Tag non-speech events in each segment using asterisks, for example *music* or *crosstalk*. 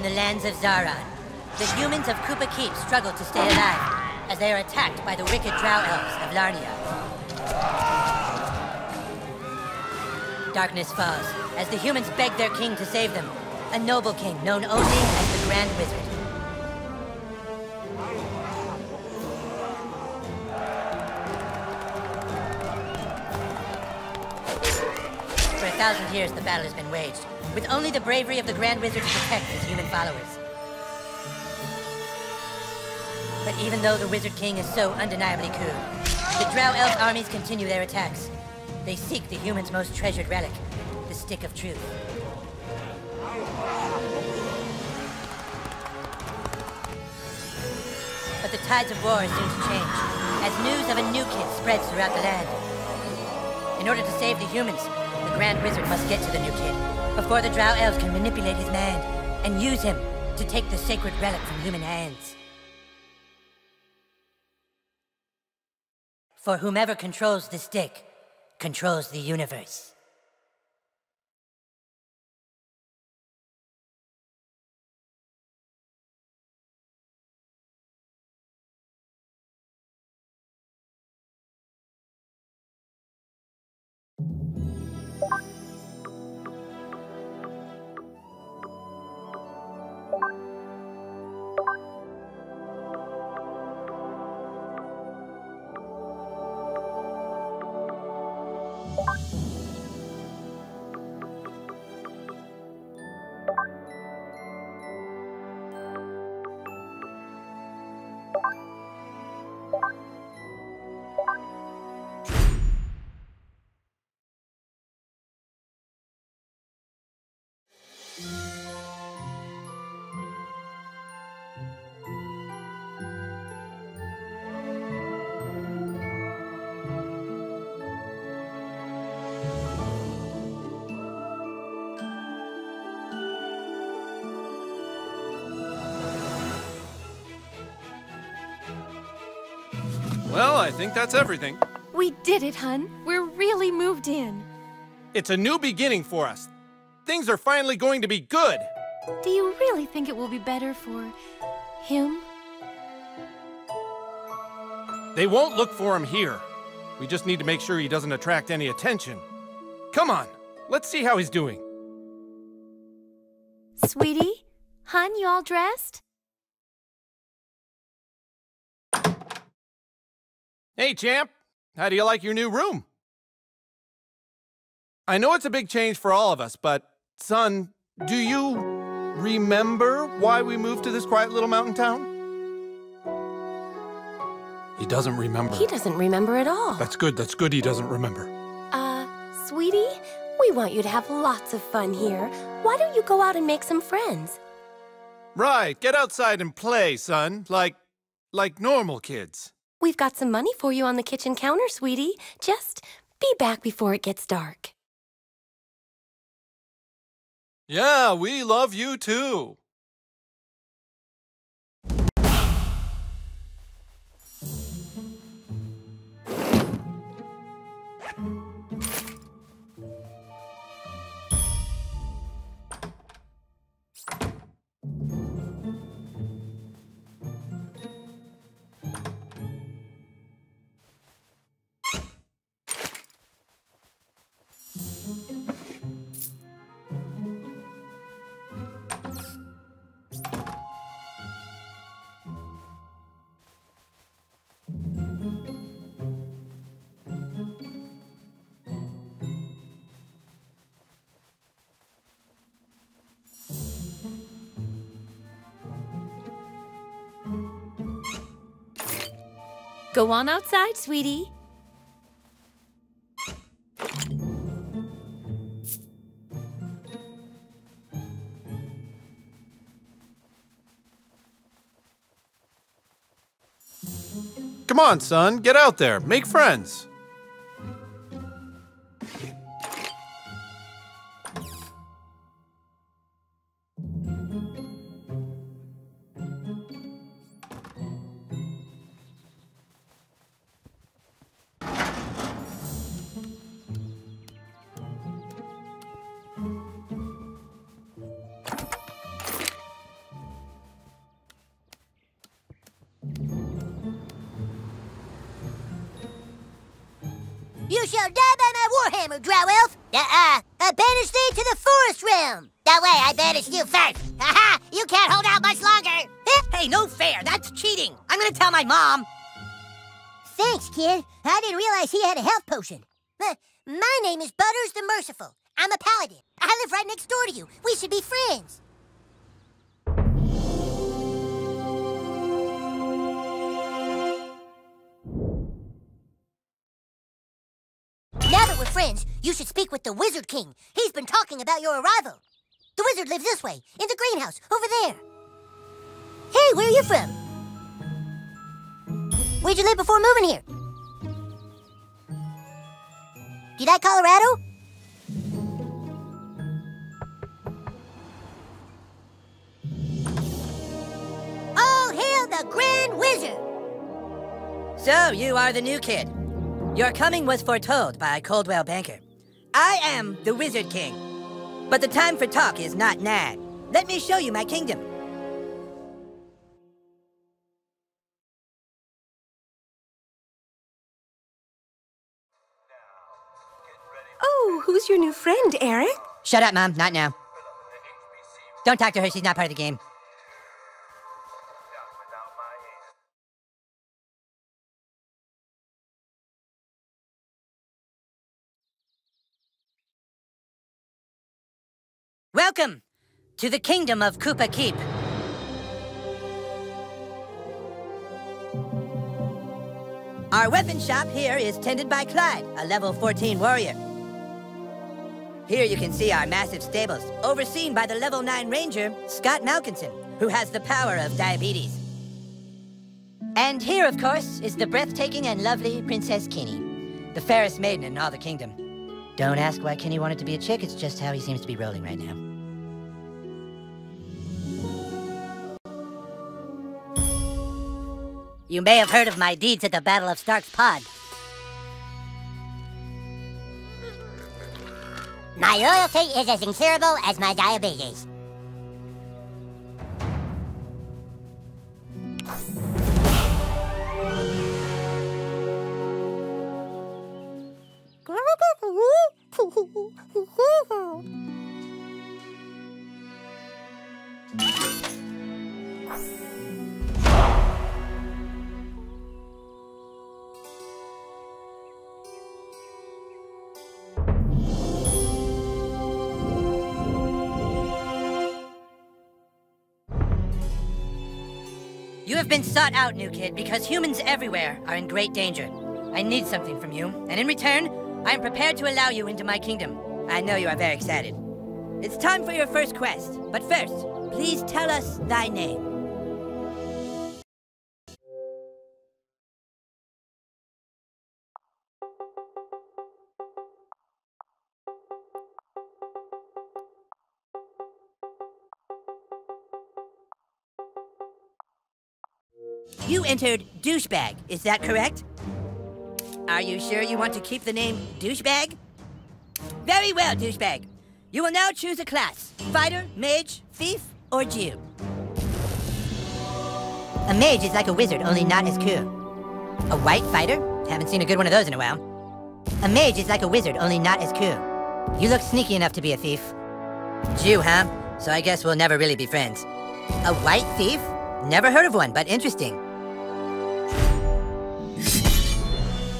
in the lands of Zaron. The humans of Kupa Keep struggle to stay alive as they are attacked by the wicked Drow Elves of Larnia. Darkness falls as the humans beg their king to save them. A noble king known only as the Grand Wizard. For a thousand years, the battle has been waged, with only the bravery of the Grand Wizard to protect his human followers. But even though the Wizard King is so undeniably cool, the Drow Elf armies continue their attacks. They seek the humans' most treasured relic, the Stick of Truth. But the tides of war are soon to change, as news of a new kid spreads throughout the land. In order to save the humans, the Grand Wizard must get to the new kid, before the Drow Elves can manipulate his mind, and use him to take the sacred relic from human hands. For whomever controls the stick, controls the universe. Well, I think that's everything. We did it, hun. We're really moved in. It's a new beginning for us. Things are finally going to be good. Do you really think it will be better for him? They won't look for him here. We just need to make sure he doesn't attract any attention. Come on, let's see how he's doing. Sweetie? Hun, you all dressed? Hey, champ. How do you like your new room? I know it's a big change for all of us, but, son, do you remember why we moved to this quiet little mountain town? He doesn't remember. He doesn't remember at all. That's good, that's good he doesn't remember. Uh, sweetie, we want you to have lots of fun here. Why don't you go out and make some friends? Right, get outside and play, son. Like, like normal kids. We've got some money for you on the kitchen counter, sweetie. Just be back before it gets dark. Yeah, we love you too. Go on outside, sweetie. Come on, son, get out there. Make friends. You shall die by my warhammer, Drow Elf! Uh-uh. I banish thee to the forest realm! That way, I banish you first! Ha You can't hold out much longer! *laughs* Hey, no fair! That's cheating! I'm gonna tell my mom! Thanks, kid. I didn't realize he had a health potion. *laughs* My name is Butters the Merciful. I'm a paladin. I live right next door to you. We should be friends. Friends, you should speak with the Wizard King. He's been talking about your arrival. The wizard lives this way, in the greenhouse, over there. Hey, where are you from? Where'd you live before moving here? Did I Colorado? All hail the Grand Wizard! So, you are the new kid. Your coming was foretold by a Coldwell Banker. I am the Wizard King. But the time for talk is not now. Let me show you my kingdom. Oh, who's your new friend, Eric? Shut up, Mom. Not now. Don't talk to her. She's not part of the game. Welcome to the kingdom of Kupa Keep. Our weapon shop here is tended by Clyde, a level 14 warrior. Here you can see our massive stables, overseen by the level 9 ranger, Scott Malkinson, who has the power of diabetes. And here, of course, is the breathtaking and lovely Princess Kenny, the fairest maiden in all the kingdom. Don't ask why Kenny wanted to be a chick, it's just how he seems to be rolling right now. You may have heard of my deeds at the Battle of Stark's Pond. My loyalty is as incurable as my diabetes. *laughs* have been sought out, new kid, because humans everywhere are in great danger. I need something from you, and in return, I am prepared to allow you into my kingdom. I know you are very excited. It's time for your first quest, but first, please tell us thy name. You entered douchebag, is that correct? Are you sure you want to keep the name douchebag? Very well, douchebag. You will now choose a class fighter, mage, thief, or Jew. A mage is like a wizard, only not as cool. A white fighter? Haven't seen a good one of those in a while. A mage is like a wizard, only not as cool. You look sneaky enough to be a thief. Jew, huh? So I guess we'll never really be friends. A white thief? Never heard of one, but interesting.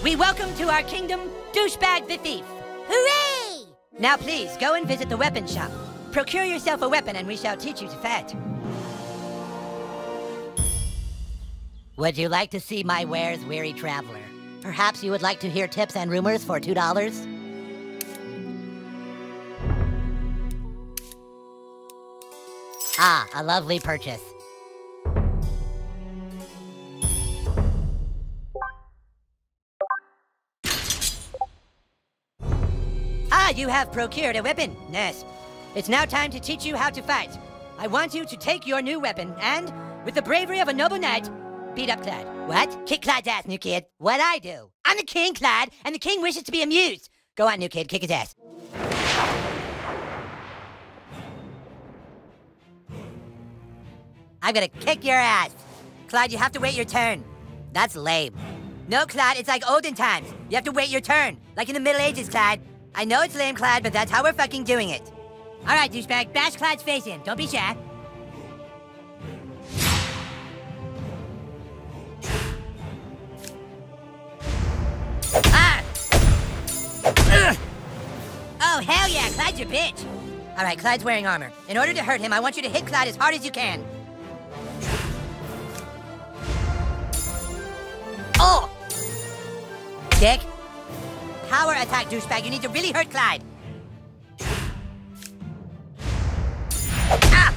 We welcome to our kingdom, Douchebag the Thief. Hooray! Now please, go and visit the weapon shop. Procure yourself a weapon and we shall teach you to fight. Would you like to see my wares, weary traveler? Perhaps you would like to hear tips and rumors for $2? Ah, a lovely purchase. You have procured a weapon. Yes. It's now time to teach you how to fight. I want you to take your new weapon and, with the bravery of a noble knight, beat up Clyde. What? Kick Clyde's ass, new kid. What I do? I'm the king, Clyde, and the king wishes to be amused. Go on, new kid, kick his ass. I'm gonna kick your ass. Clyde, you have to wait your turn. That's lame. No, Clyde, it's like olden times. You have to wait your turn, like in the Middle Ages, Clyde. I know it's lame, Clyde, but that's how we're fucking doing it. All right, douchebag, bash Clyde's face in. Don't be shy. Ah! Oh, hell yeah, Clyde's your bitch. All right, Clyde's wearing armor. In order to hurt him, I want you to hit Clyde as hard as you can. Oh! Dick. Power attack, douchebag. You need to really hurt Clyde. Ah!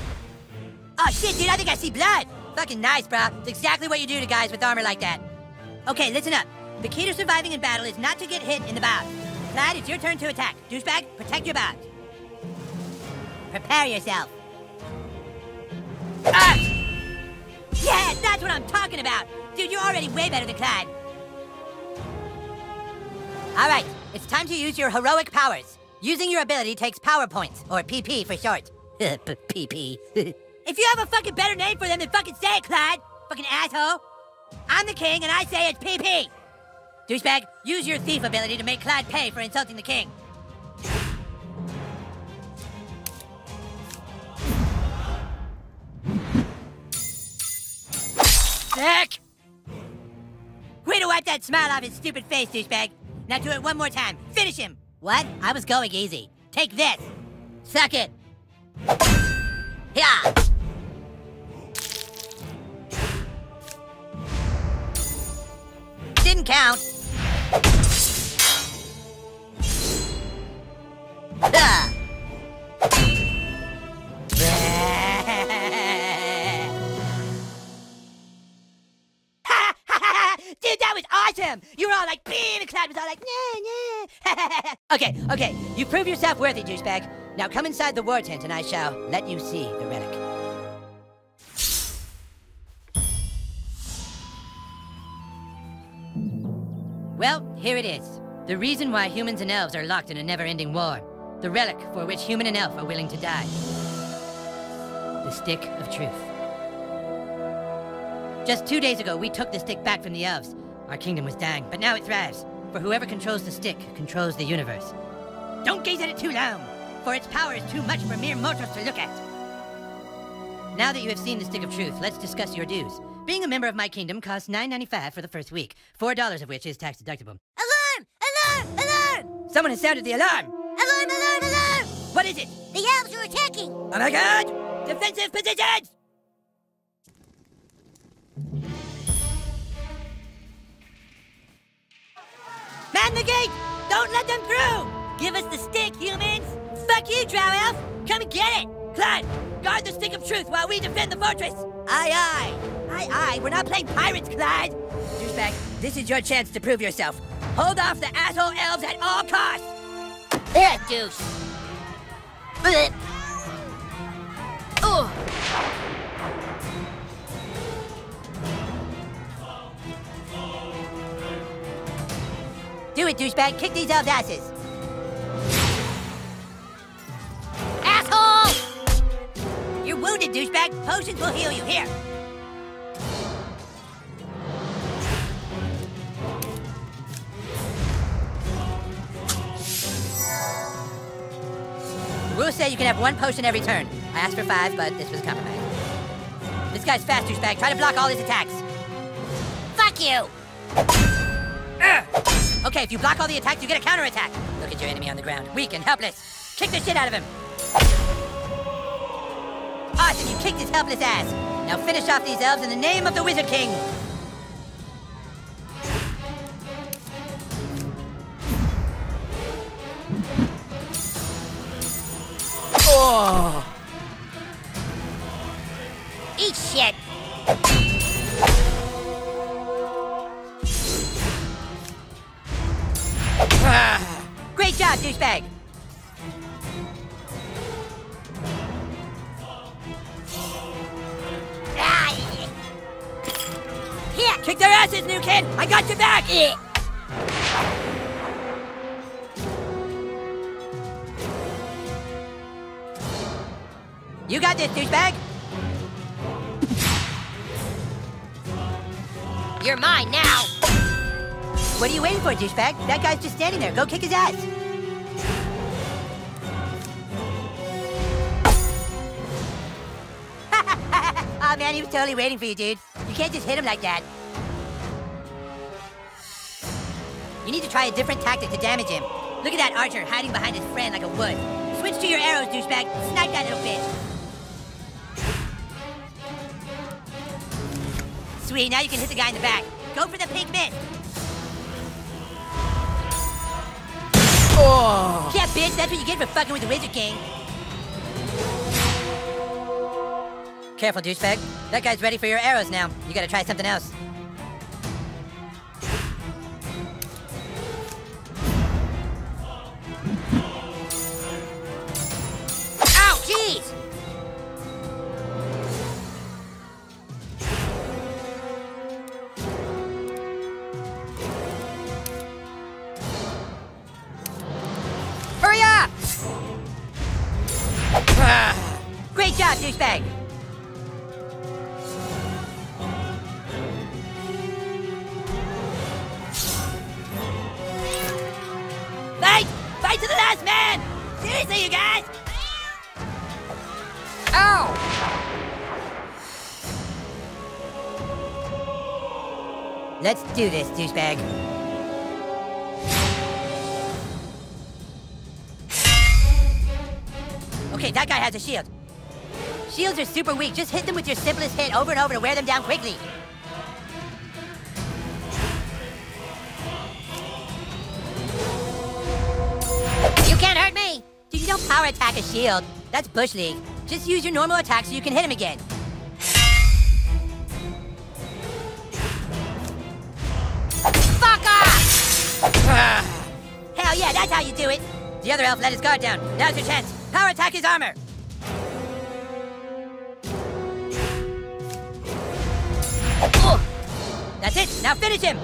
Oh, shit, dude, I think I see blood. Fucking nice, bro. It's exactly what you do to guys with armor like that. Okay, listen up. The key to surviving in battle is not to get hit in the bow. Clyde, it's your turn to attack. Douchebag, protect your bow. Prepare yourself. Ah! Yeah, that's what I'm talking about. Dude, you're already way better than Clyde. All right, it's time to use your heroic powers. Using your ability takes power points, or PP for short. *laughs* PP. *laughs* if you have a fucking better name for them, then fucking say it, Clyde. Fucking asshole. I'm the king, and I say it's PP. Douchebag, use your thief ability to make Clyde pay for insulting the king. Sick! Way to wipe that smile off his stupid face, douchebag. Now do it one more time. Finish him. What? I was going easy. Take this. Suck it. Yeah. Didn't count. Ah. *laughs* Dude, that was awesome! You were all like, beam, and Clyde was all like, nah, nah. *laughs* okay, okay, you prove yourself worthy, douchebag. Now come inside the war tent and I shall let you see the relic. Well, here it is. The reason why humans and elves are locked in a never-ending war. The relic for which human and elf are willing to die. The Stick of Truth. Just two days ago, we took the stick back from the elves. Our kingdom was dying, but now it thrives. For whoever controls the stick controls the universe. Don't gaze at it too long, for its power is too much for mere mortals to look at. Now that you have seen the Stick of Truth, let's discuss your dues. Being a member of my kingdom costs $9.95 for the first week, $4 of which is tax deductible. Alarm! Alarm! Alarm! Someone has sounded the alarm! Alarm! Alarm! Alarm! What is it? The elves are attacking! Oh my god! Defensive positions! Man the gate! Don't let them through! Give us the stick, humans! Fuck you, Drow Elf! Come and get it! Clyde, guard the stick of truth while we defend the fortress! Aye, aye! Aye, aye, we're not playing pirates, Clyde! Douchebag, this is your chance to prove yourself. Hold off the asshole elves at all costs! Ugh, douche. Ugh. Do it, douchebag! Kick these elves' asses! Asshole! You're wounded, douchebag! Potions will heal you. Here! The rules say you can have one potion every turn. I asked for five, but this was a compromise. This guy's fast, douchebag. Try to block all his attacks. Fuck you! Okay, if you block all the attacks, you get a counterattack. Look at your enemy on the ground, weak and helpless. Kick the shit out of him. Ah, awesome, you kicked his helpless ass. Now finish off these elves in the name of the Wizard King. Oh! You got this, douchebag. You're mine now! What are you waiting for, douchebag? That guy's just standing there. Go kick his ass. *laughs* oh man, he was totally waiting for you, dude. You can't just hit him like that. You need to try a different tactic to damage him. Look at that archer hiding behind his friend like a wood. Switch to your arrows, douchebag. Snipe that little bitch. Sweet, now you can hit the guy in the back. Go for the pink mist. Oh! Yeah, bitch, that's what you get for fucking with the Wizard King. Careful, douchebag. That guy's ready for your arrows now. You gotta try something else. Up! Ah, great job, douchebag! Fight! Fight to the last man! Seriously, you guys! Ow! Let's do this, douchebag. That guy has a shield. Shields are super weak. Just hit them with your simplest hit over and over to wear them down quickly. You can't hurt me! Dude, you don't power attack a shield. That's Bush League. Just use your normal attack so you can hit him again. Fuck off! *sighs* Hell yeah, that's how you do it! The other elf let his guard down. Now's your chance. Power attack his armor. That's it. Now finish him.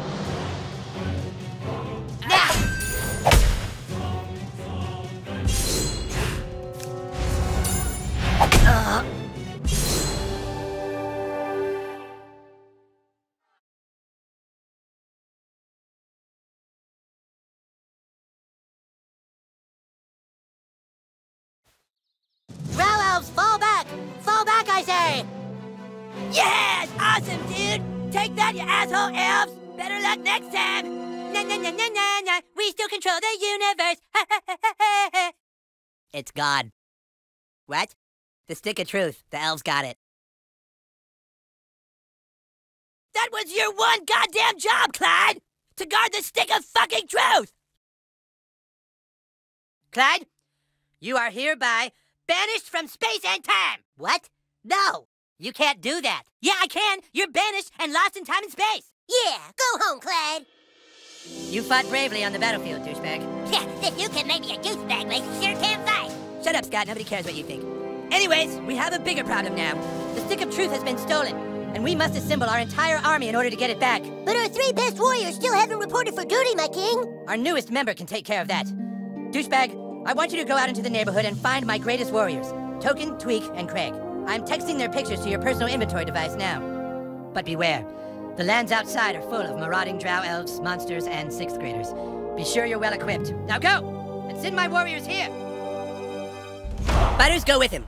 Yes! Awesome, dude! Take that, you asshole elves! Better luck next time! Na na na na na na! We still control the universe! it's God. What? The stick of truth. The elves got it. That was your one goddamn job, Clyde! To guard the stick of fucking truth! Clyde, you are hereby banished from space and time! What? No! You can't do that. Yeah, I can! You're banished and lost in time and space! Yeah, go home, Clyde. You fought bravely on the battlefield, douchebag. *laughs* Yeah, if you can make me a douchebag, like you sure can't fight. Shut up, Scott. Nobody cares what you think. Anyways, we have a bigger problem now. The Stick of Truth has been stolen, and we must assemble our entire army in order to get it back. But our three best warriors still haven't reported for duty, my king. Our newest member can take care of that. Douchebag, I want you to go out into the neighborhood and find my greatest warriors Token, Tweek, and Craig. I'm texting their pictures to your personal inventory device now. But beware, the lands outside are full of marauding drow elves, monsters, and sixth graders. Be sure you're well equipped. Now go! And send my warriors here! Fighters, go with him.